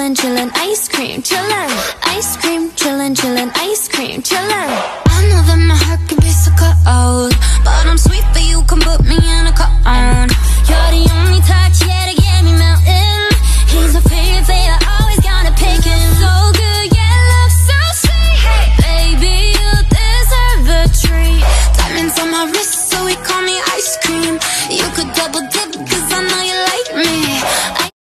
chillin', chillin', ice cream, chillin', ice cream, chillin', chillin', ice cream, chillin'. I know that my heart can be so cold, but I'm sweet, but you can put me in a cone. You're the only touch, yet to get me melting. He's a favorite, I always gotta pick him. So good, yeah, love so sweet. Hey, baby, you deserve a treat. Diamonds on my wrist, so he call me ice cream.